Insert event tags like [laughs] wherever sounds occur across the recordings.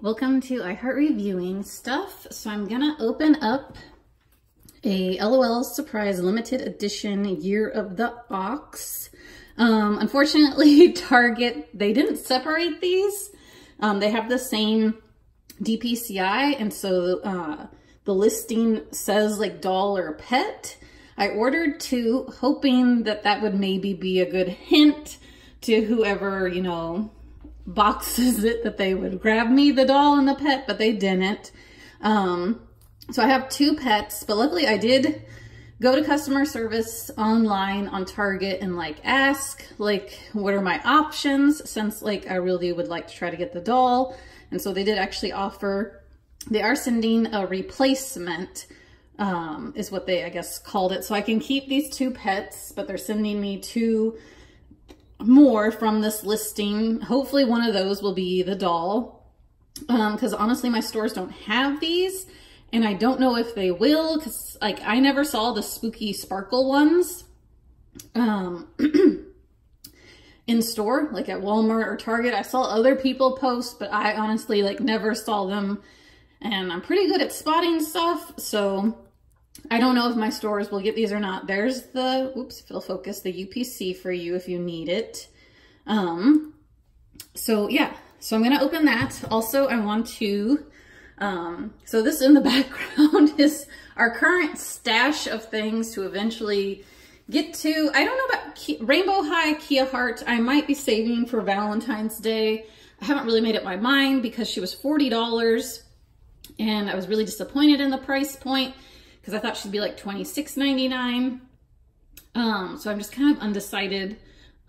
welcome to iHeart Reviewing Stuff. So I'm gonna open up a LOL Surprise Limited Edition Year of the Ox. Um, unfortunately, [laughs] Target, they didn't separate these. Um, they have the same DPCI, and so uh, the listing says like doll or pet. I ordered two, hoping that that would maybe be a good hint to whoever, you know, boxes it [laughs] that they would grab me the doll and the pet, but they didn't. Um, so I have two pets, but luckily I did go to customer service online on Target and like ask like what are my options since like I really would like to try to get the doll. And so they did actually offer, they are sending a replacement um, is what they I guess called it. So I can keep these two pets, but they're sending me two more from this listing. Hopefully one of those will be the doll. Because um, honestly, my stores don't have these. And I don't know if they will. Because like I never saw the spooky sparkle ones. Um, [clears throat] in store, like at Walmart or Target. I saw other people post, but I honestly like never saw them. And I'm pretty good at spotting stuff. So I don't know if my stores will get these or not. There's the, oops, it'll focus, the UPC for you if you need it. Um, so yeah, so I'm gonna open that. Also, I want to, um, so this in the [laughs] background is our current stash of things to eventually get to. I don't know about Rainbow High Kia Hart. I might be saving for Valentine's Day. I haven't really made up my mind because she was $40 and I was really disappointed in the price point because I thought she'd be like $26.99. Um, so I'm just kind of undecided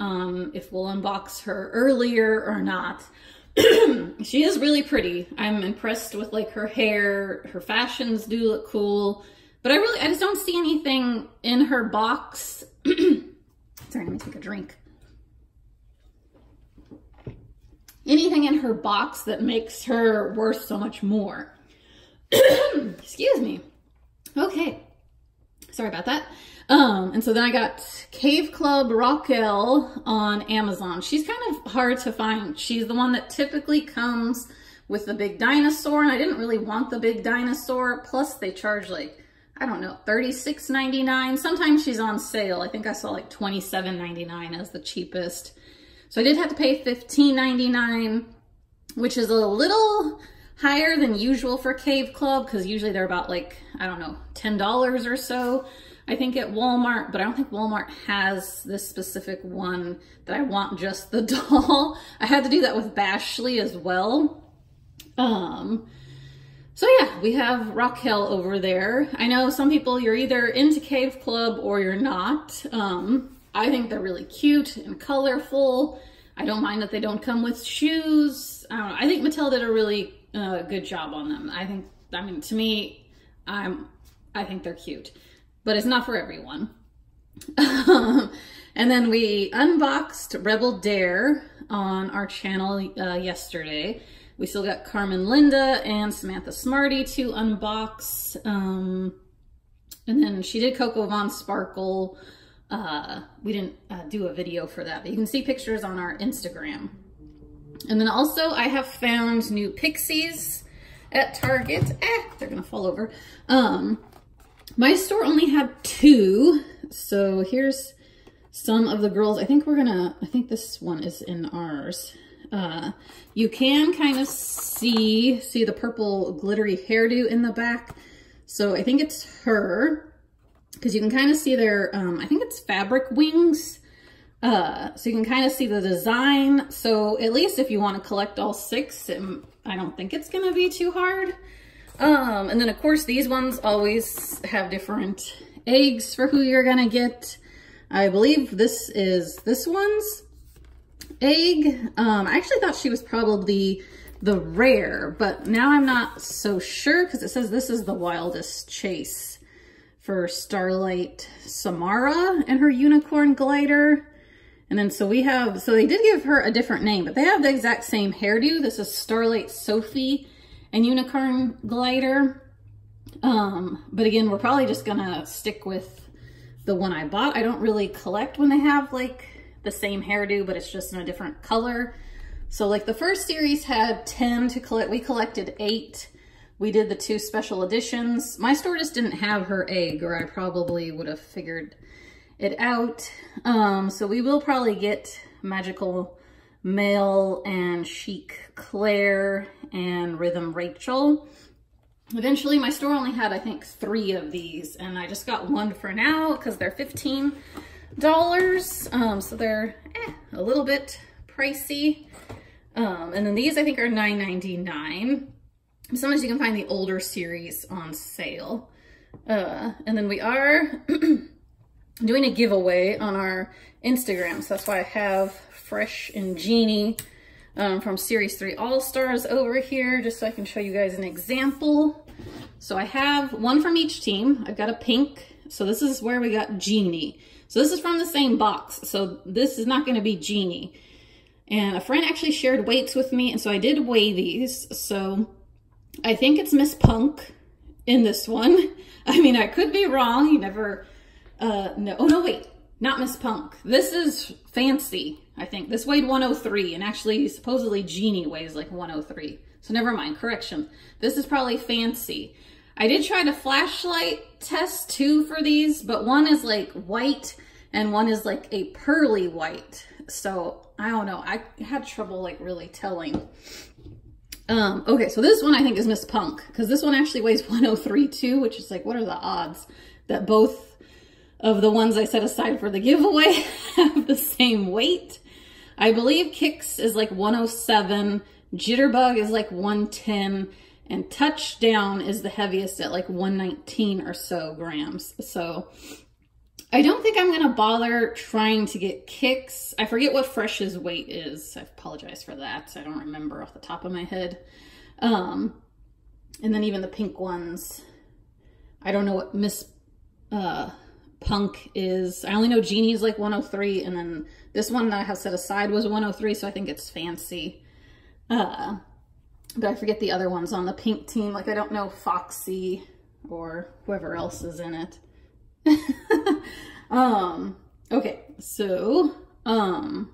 um, if we'll unbox her earlier or not. [clears throat] she is really pretty. I'm impressed with like her hair. Her fashions do look cool. But I really, I just don't see anything in her box. [clears throat] Sorry, let me take a drink. Anything in her box that makes her worth so much more. [clears throat] Excuse me. Okay. Sorry about that. Um, and so then I got Cave Club Rockelle on Amazon. She's kind of hard to find. She's the one that typically comes with the big dinosaur, and I didn't really want the big dinosaur. Plus, they charge like, I don't know, $36.99. Sometimes she's on sale. I think I saw like $27.99 as the cheapest. So I did have to pay $15.99, which is a little higher than usual for Cave Club because usually they're about like, I don't know, $10 or so. I think at Walmart, but I don't think Walmart has this specific one that I want just the [laughs] doll. I had to do that with Bashley as well. Um, so yeah, we have Rockelle over there. I know some people, you're either into Cave Club or you're not. Um, I think they're really cute and colorful. I don't mind that they don't come with shoes. I don't know. I think Mattel did a really a good job on them. I think, I mean, to me, I'm, I think they're cute, but it's not for everyone. [laughs] and then we unboxed Rebel Dare on our channel uh, yesterday. We still got Carmen Linda and Samantha Smarty to unbox. Um, and then she did Coco Von Sparkle. Uh, we didn't uh, do a video for that, but you can see pictures on our Instagram. And then also I have found new Pixies at Target. Eh, they're gonna fall over. Um, my store only had two. So here's some of the girls. I think we're gonna, I think this one is in ours. Uh, you can kind of see, see the purple glittery hairdo in the back. So I think it's her because you can kind of see their, um, I think it's fabric wings uh, so you can kind of see the design. So at least if you want to collect all six, it, I don't think it's going to be too hard. Um, and then of course these ones always have different eggs for who you're going to get. I believe this is this one's egg. Um, I actually thought she was probably the rare, but now I'm not so sure because it says this is the wildest chase for Starlight Samara and her unicorn glider. And then so we have, so they did give her a different name, but they have the exact same hairdo. This is Starlight Sophie and Unicorn Glider. Um, but again, we're probably just gonna stick with the one I bought. I don't really collect when they have like the same hairdo, but it's just in a different color. So like the first series had 10 to collect, we collected eight. We did the two special editions. My store just didn't have her egg or I probably would have figured it out. Um, so we will probably get Magical Mel and Chic Claire and Rhythm Rachel. Eventually my store only had, I think, three of these and I just got one for now because they're $15. Um, so they're eh, a little bit pricey. Um, and then these I think are $9.99. Sometimes you can find the older series on sale. Uh, and then we are [clears throat] doing a giveaway on our Instagram. So that's why I have Fresh and Genie um, from Series 3 All-Stars over here, just so I can show you guys an example. So I have one from each team. I've got a pink. So this is where we got Genie. So this is from the same box. So this is not going to be Genie. And a friend actually shared weights with me, and so I did weigh these. So I think it's Miss Punk in this one. [laughs] I mean, I could be wrong. You never, uh, no, oh no, wait, not Miss Punk. This is Fancy, I think. This weighed 103, and actually, supposedly Genie weighs like 103. So never mind, correction. This is probably Fancy. I did try to flashlight test two for these, but one is like white and one is like a pearly white. So I don't know. I had trouble like really telling. Um, okay, so this one I think is Miss Punk because this one actually weighs 103 too, which is like, what are the odds that both of the ones I set aside for the giveaway [laughs] have the same weight? I believe Kicks is like 107, Jitterbug is like 110, and Touchdown is the heaviest at like 119 or so grams. So I don't think I'm going to bother trying to get kicks. I forget what Fresh's weight is. I apologize for that. I don't remember off the top of my head. Um, and then even the pink ones. I don't know what Miss uh, Punk is. I only know Genie's like 103. And then this one that I have set aside was 103. So I think it's fancy. Uh, but I forget the other ones on the pink team. Like I don't know Foxy or whoever else is in it. [laughs] um, okay, so, um,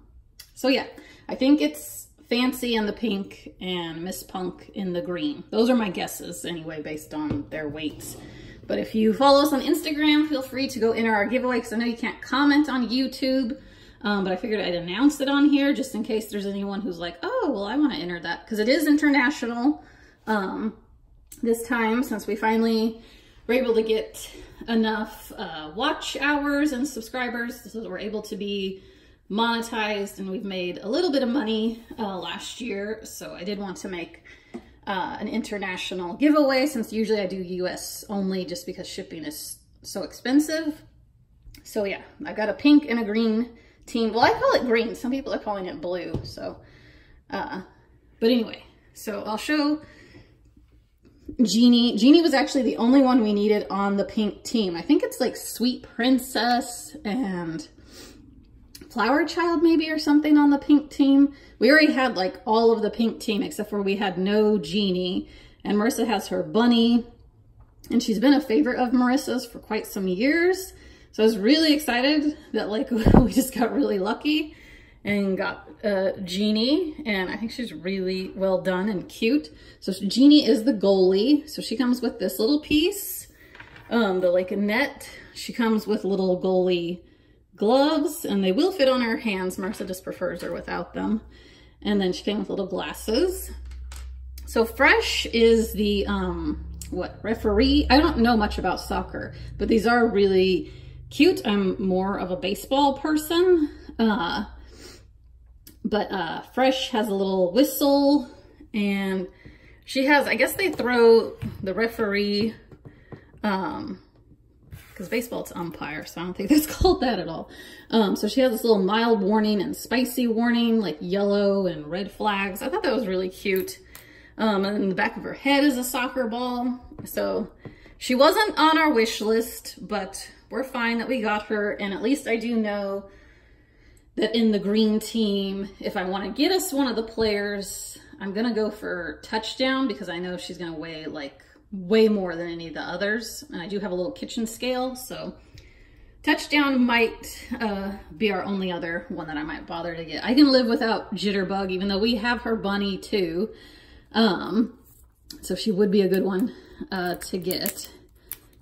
so yeah, I think it's Fancy in the pink and Miss Punk in the green. Those are my guesses anyway, based on their weights. But if you follow us on Instagram, feel free to go enter our giveaway because I know you can't comment on YouTube. Um, but I figured I'd announce it on here just in case there's anyone who's like, oh, well, I want to enter that because it is international um, this time since we finally were able to get enough uh, watch hours and subscribers so we're able to be monetized and we've made a little bit of money uh, last year. So I did want to make uh, an international giveaway since usually I do US only just because shipping is so expensive. So yeah, I've got a pink and a green team. Well, I call it green. Some people are calling it blue. So, uh, but anyway, so I'll show Genie. Genie was actually the only one we needed on the pink team. I think it's like Sweet Princess and Flower Child maybe or something on the pink team. We already had like all of the pink team except for we had no Genie. And Marissa has her bunny. And she's been a favorite of Marissa's for quite some years. So I was really excited that like [laughs] we just got really lucky and got uh, Genie, and I think she's really well done and cute. So Genie is the goalie. So she comes with this little piece, um, the like a net. She comes with little goalie gloves, and they will fit on her hands. Marissa just prefers her without them. And then she came with little glasses. So Fresh is the, um, what, referee? I don't know much about soccer, but these are really cute. I'm more of a baseball person. Uh, but uh, Fresh has a little whistle and she has, I guess they throw the referee, um, because baseball it's umpire, so I don't think [laughs] that's called that at all. Um, so she has this little mild warning and spicy warning, like yellow and red flags. I thought that was really cute. Um, and the back of her head is a soccer ball. So she wasn't on our wish list, but we're fine that we got her. And at least I do know that in the green team, if I want to get us one of the players, I'm going to go for touchdown because I know she's going to weigh like way more than any of the others. And I do have a little kitchen scale, so Touchdown might uh, be our only other one that I might bother to get. I can live without Jitterbug, even though we have her bunny too. Um, so she would be a good one uh, to get.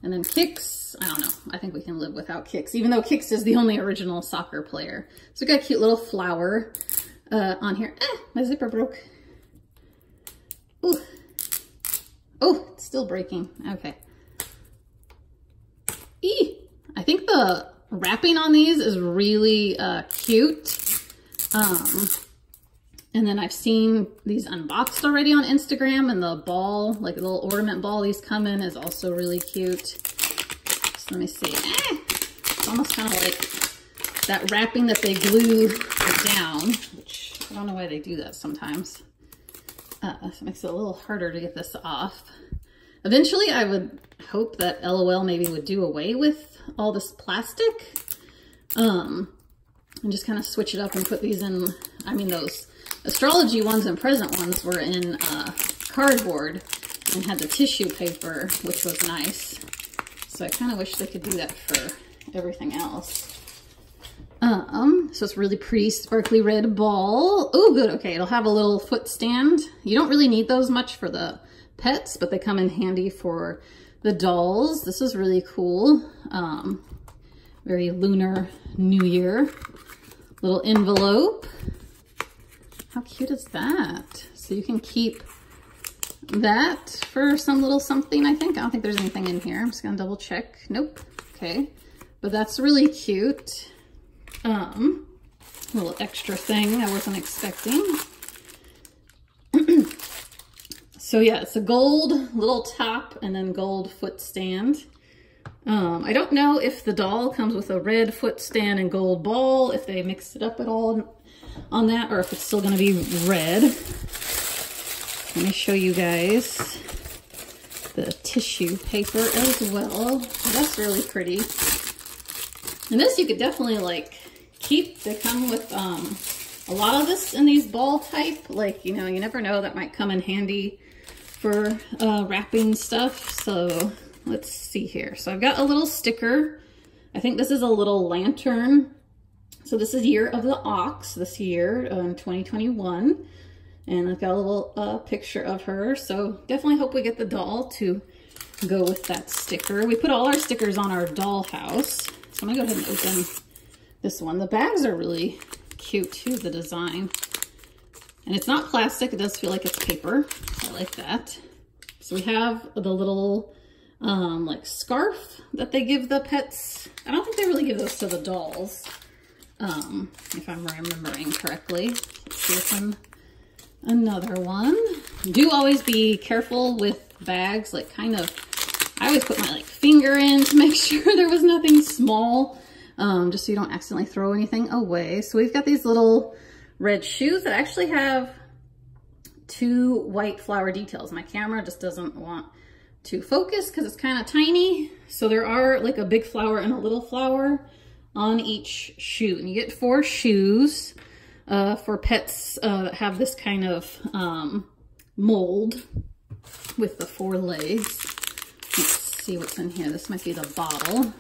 And then Kix, I don't know. I think we can live without Kix, even though Kix is the only original soccer player. So we got a cute little flower uh, on here. Ah, my zipper broke. Ooh. Oh, it's still breaking. Okay. Eee. I think the wrapping on these is really uh, cute. Um, and then I've seen these unboxed already on Instagram and the ball, like a little ornament ball these come in is also really cute. So let me see. Eh, it's almost kind of like that wrapping that they glue down, which I don't know why they do that sometimes. Uh, so it makes it a little harder to get this off. Eventually, I would hope that LOL maybe would do away with all this plastic um, and just kind of switch it up and put these in, I mean, those astrology ones and present ones were in uh, cardboard and had the tissue paper, which was nice. So I kind of wish they could do that for everything else. Um, so it's really pretty sparkly red ball. Oh, good. Okay, it'll have a little foot stand. You don't really need those much for the pets, but they come in handy for the dolls. This is really cool. Um, very lunar new year. Little envelope. How cute is that? So you can keep that for some little something, I think. I don't think there's anything in here. I'm just gonna double check. Nope. Okay. But that's really cute. Um, little extra thing I wasn't expecting. [clears throat] so yeah, it's a gold little top and then gold foot stand. Um, I don't know if the doll comes with a red foot stand and gold ball, if they mixed it up at all on that or if it's still going to be red. Let me show you guys the tissue paper as well. That's really pretty. And this you could definitely like keep. They come with um, a lot of this in these ball type. Like, you know, you never know, that might come in handy for uh, wrapping stuff. So let's see here. So I've got a little sticker. I think this is a little lantern so this is Year of the Ox this year in 2021. And I've got a little uh, picture of her. So definitely hope we get the doll to go with that sticker. We put all our stickers on our dollhouse. So I'm gonna go ahead and open this one. The bags are really cute too, the design. And it's not plastic, it does feel like it's paper. I like that. So we have the little um, like scarf that they give the pets. I don't think they really give those to the dolls um, if I'm remembering correctly. Let's see if another one. Do always be careful with bags, like kind of, I always put my like finger in to [laughs] make sure there was nothing small, um, just so you don't accidentally throw anything away. So we've got these little red shoes that actually have two white flower details. My camera just doesn't want to focus because it's kind of tiny. So there are like a big flower and a little flower on each shoe. And you get four shoes uh, for pets uh, that have this kind of um, mold with the four legs. Let's see what's in here. This might be the bottle.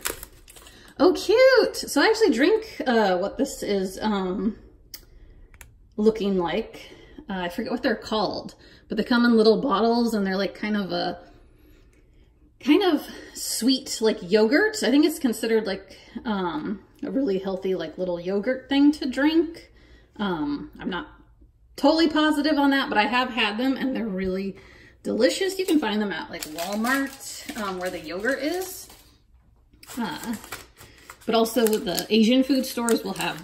Oh, cute! So I actually drink uh, what this is um, looking like. Uh, I forget what they're called, but they come in little bottles and they're like kind of a kind of sweet like yogurt. I think it's considered like um, a really healthy like little yogurt thing to drink. Um, I'm not totally positive on that, but I have had them and they're really delicious. You can find them at like Walmart um, where the yogurt is. Uh, but also the Asian food stores will have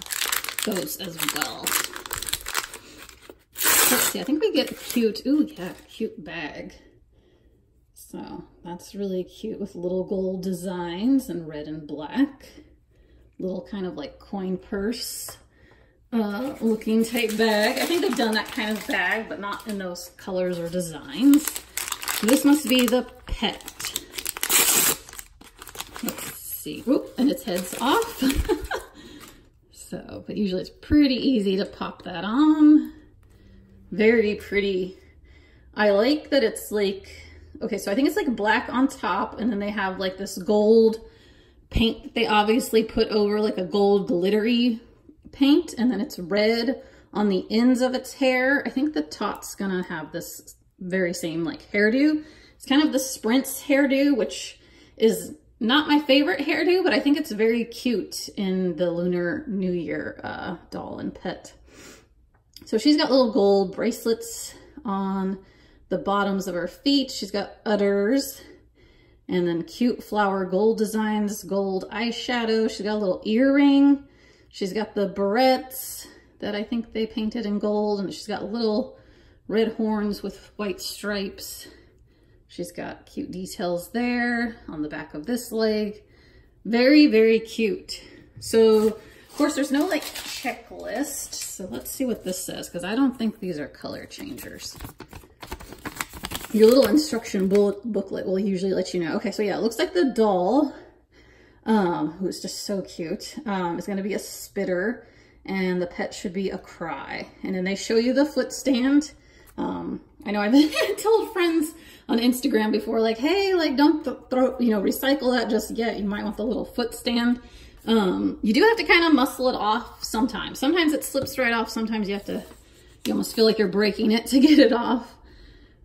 those as well. Let's see, I think we get cute, ooh yeah, cute bag. So that's really cute with little gold designs and red and black. Little kind of like coin purse uh, looking type bag. I think they've done that kind of bag, but not in those colors or designs. So this must be the pet. See. Oop, and its head's off. [laughs] so, but usually it's pretty easy to pop that on. Very pretty. I like that it's like Okay, so I think it's like black on top and then they have like this gold paint that they obviously put over like a gold glittery paint and then it's red on the ends of its hair. I think the tot's gonna have this very same like hairdo. It's kind of the Sprints hairdo, which is not my favorite hairdo, but I think it's very cute in the Lunar New Year uh, doll and pet. So she's got little gold bracelets on the bottoms of her feet. She's got udders and then cute flower gold designs, gold eyeshadow. She's got a little earring. She's got the barrettes that I think they painted in gold and she's got little red horns with white stripes. She's got cute details there on the back of this leg. Very, very cute. So, of course, there's no like checklist. So let's see what this says, because I don't think these are color changers. Your little instruction bullet booklet will usually let you know. Okay, so yeah, it looks like the doll, um, who's just so cute, um, is going to be a spitter, and the pet should be a cry. And then they show you the foot stand. Um, I know I've [laughs] told friends on Instagram before, like, hey, like, don't th throw, you know, recycle that just yet. You might want the little foot stand. Um, you do have to kind of muscle it off sometimes. Sometimes it slips right off. Sometimes you have to, you almost feel like you're breaking it to get it off.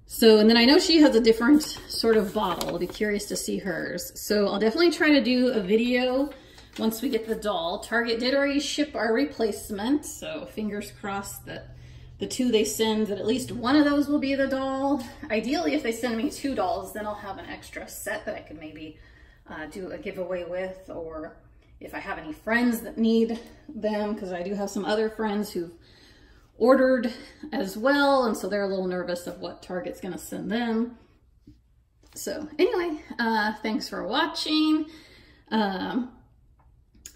So, and then I know she has a different sort of bottle. I'll be curious to see hers. So I'll definitely try to do a video once we get the doll. Target did already ship our replacement, so fingers crossed that the two they send, that at least one of those will be the doll. Ideally, if they send me two dolls, then I'll have an extra set that I could maybe uh, do a giveaway with, or if I have any friends that need them, because I do have some other friends who've ordered as well, and so they're a little nervous of what Target's gonna send them. So anyway, uh, thanks for watching. Um,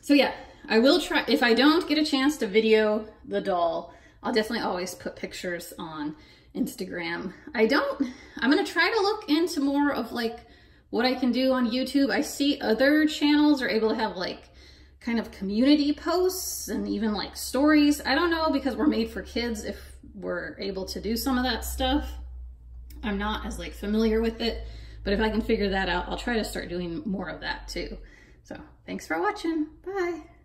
so yeah, I will try, if I don't get a chance to video the doll, I'll definitely always put pictures on Instagram. I don't, I'm gonna try to look into more of like what I can do on YouTube. I see other channels are able to have like kind of community posts and even like stories. I don't know because we're made for kids if we're able to do some of that stuff. I'm not as like familiar with it, but if I can figure that out, I'll try to start doing more of that too. So thanks for watching. Bye.